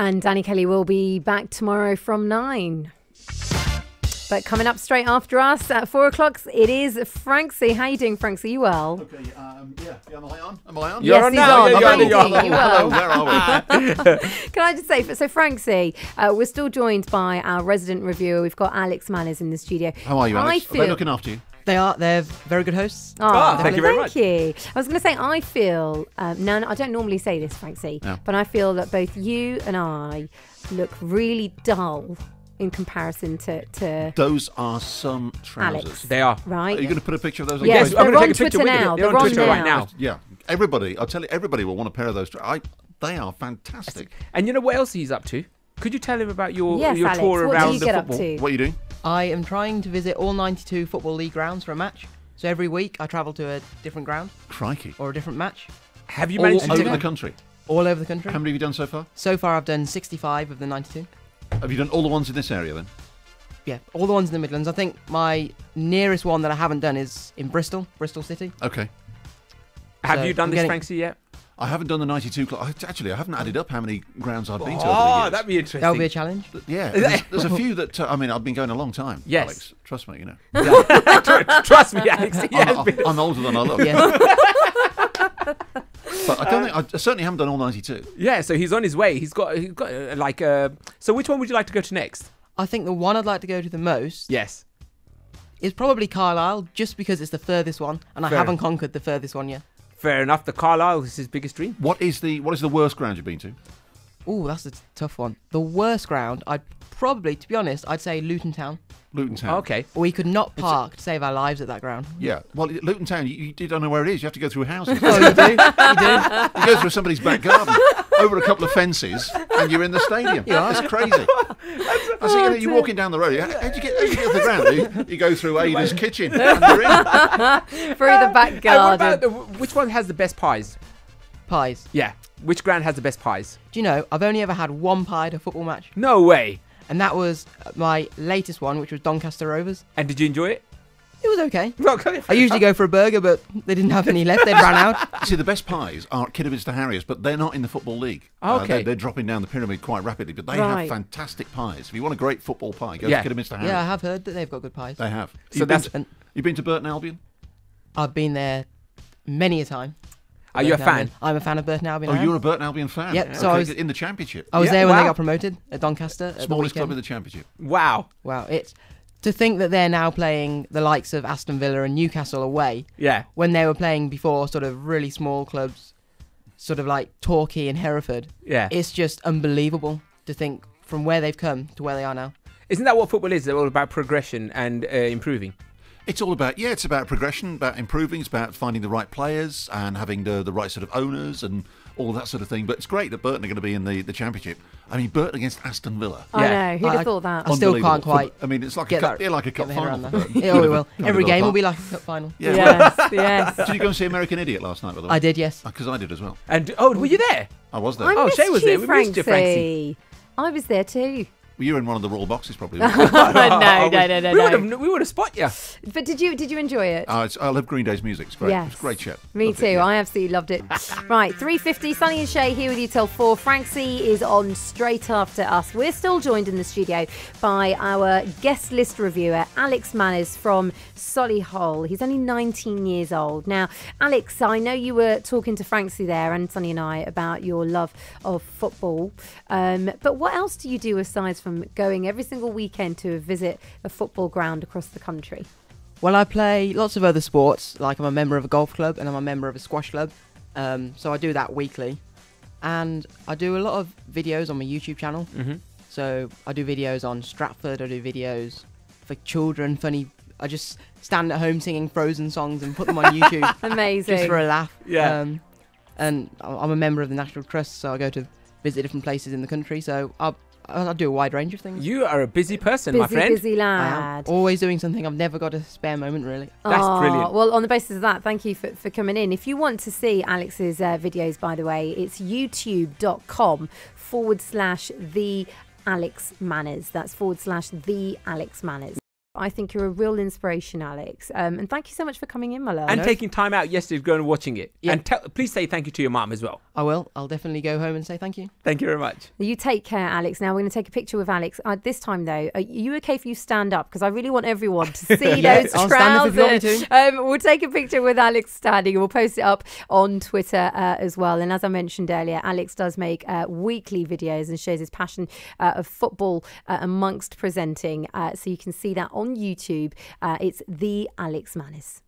And Danny Kelly will be back tomorrow from nine. But coming up straight after us at four o'clock, it is Franksy. How you doing, Franksy? You well? Okay, um, yeah, yeah, am I on? Am I on? You're Yes, on he's now. on. Hello, Thank hello, you. hello, You hello, where are we? Can I just say, so Franksy, uh, we're still joined by our resident reviewer. We've got Alex Manners in the studio. How are you, Alex? I Are feel. they looking after you? They are. They're very good hosts. Oh, thank you very much. Thank you. I was going to say, I feel, um, no, no, I don't normally say this, Franksy, Yeah. but I feel that both you and I look really dull in comparison to, to Those are some trousers. Alex. They are. right? Are you going to put a picture of those? on Yes, Facebook? I'm gonna take a picture Twitter with now. They're on They're on Twitter right now. now. Yeah, everybody. I'll tell you, everybody will want a pair of those. Tr- I, they are fantastic. And you know what else he's up to? Could you tell him about your Yes, your Alex, tour what do around you the get up football? to? What are you doing? I am trying to visit all 92 Football League grounds for a match. So every week I travel to a different ground Crikey! or a different match, Have you All managed to over do the country. all over the country. How many have you done so far? So far I've done 65 of the 92. Have you done all the ones in this area then? Yeah, all the ones in the Midlands. I think my nearest one that I haven't done is in Bristol, Bristol City. Okay. Have So you done I'm this, getting- Franksy, yet? I haven't done the 92 club. Actually, I haven't added up how many grounds I've been to over the Oh, years. that'd be interesting. That'll be a challenge. Yeah, there's, there's a few that uh, I mean I've been going a long time. Yes. Alex, trust me, you know. Tr- Trust me, Alex. He has I'm. I'm older than I look, Yeah. but I don't think I certainly haven't done all 92. Yeah, so he's on his way. He's got he's got uh, like uh So which one would you like to go to next? I think the one I'd like to go to the most Yes. is probably Carlisle, just because it's the furthest one, and I haven't conquered the furthest one yet. Fair enough. The Carlisle is his biggest dream. What is the what is the worst ground you've been to? Oh, that's a t- tough one. The worst ground, I'd probably, to be honest, I'd say Luton Town. Luton Town. Okay. We could not It's a- park to save our lives at that ground. Yeah. Well, Luton Town, you, you don't know where it is. You have to go through houses. Oh, you do? You do? you go through somebody's back garden, over a couple of fences, and you're in the stadium. Yeah. It's crazy. I see, oh, you know, you're walking down the road. How, how'd you get, how'd you get off the ground? You, you go through Ada's kitchen, and you're in. through the uh, back And what garden. about the, which one has the best pies? Pies. Yeah. Which ground has the best pies? Do you know, I've only ever had one pie at a football match, No way. and that was my latest one, which was Doncaster Rovers. And did you enjoy it? It was okay. Well, come here. I usually go for a burger, but they didn't have any left. They'd run out. See, the best pies are at Kidderminster Harriers, but they're not in the Football League. Oh, Uh, okay. they're, they're dropping down the pyramid quite rapidly, but they Right. have fantastic pies. If you want a great football pie, go Yeah. to Kidderminster Harriers. Yeah, I have heard that they've got good pies. They have. So You've that's- been And to, you've been to Burton Albion? I've been there many a time. Are you a fan? Albion. I'm a fan of Burton Albion. Oh, I you're a Burton Albion fan? Yep, so I was- in the championship. I was Yeah, there when wow. they got promoted at Doncaster. At the Smallest club in the championship. Wow. Wow, it's to think that they're now playing the likes of Aston Villa and Newcastle away Yeah. when they were playing before sort of really small clubs, sort of like Torquay and Hereford. Yeah. It's just unbelievable to think from where they've come to where they are now. Isn't that what football is? They're all about progression and uh, improving. It's all about yeah, it's about progression, about improving, it's about finding the right players and having the the right sort of owners and all that sort of thing. But it's great that Burton are going to be in the, the championship. I mean, Burton against Aston Villa. I Yeah. know. Who'd have I- thought that? I still Unbelievable. can't quite I mean, it's like a Get cup, that, yeah, like a get cup my head final. around for that. Burton. Yeah, we will. Every game will be like a cup final. Yeah. Yes, yes. Did you go and see American Idiot last night, by the way? I did, yes. Uh, because I did as well. And oh, were you there? I was there. I Oh, Shay was you, there. We missed you, Franksy. I was there too. Well, you were in one of the royal boxes, probably. no, no, we- no, no, We would no. have we would have spot you. But did you did you enjoy it? It's, I love Green Day's music. It's great. Yes. It's a great show. Me Loved too. it, yeah. I absolutely loved it. right, 3.50, Sunny and Shay here with you till 4. Franksy is on straight after us. We're still joined in the studio by our guest list reviewer, Alex Manners from Solihull. He's only 19 years old. Now, Alex, I know you were talking to Franksy there and Sunny and I about your love of football. Um, but what else do you do aside from going every single weekend to visit a football ground across the country? Well, I play lots of other sports. Like I'm a member of a golf club and I'm a member of a squash club. Um, so I do that weekly, and I do a lot of videos on my YouTube channel. Mm-hmm. So I do videos on Stratford. I do videos for children, funny. I just stand at home singing Frozen songs and put them on YouTube Amazing. just for a laugh. Yeah. Um, and I'm a member of the National Trust, so I go to visit different places in the country. So I I do a wide range of things. You are a busy person, busy, my friend. busy I am lad. always doing something. I've never got a spare moment, really. That's Aw, brilliant. Well, on the basis of that, thank you for, for coming in. If you want to see Alex's uh, videos, by the way, it's youtube.com forward slash the Alex Manners. That's forward slash the Alex Manners. I think you're a real inspiration, Alex. Um, and thank you so much for coming in, my love. and taking time out yesterday to go and watching it. Yeah. And tell, please say thank you to your mum as well. I will. I'll definitely go home and say thank you. Thank you very much. You take care, Alex. Now we're going to take a picture with Alex. Uh, this time, though, are you okay if you stand up? Because I really want everyone to see Yeah, those I'll trousers. stand up if you want me Um, we'll take a picture with Alex standing and we'll post it up on Twitter uh, as well. And as I mentioned earlier, Alex does make uh, weekly videos and shows his passion uh, of football uh, amongst presenting. Uh, so you can see that on YouTube. Uh, it's the Alex Manners.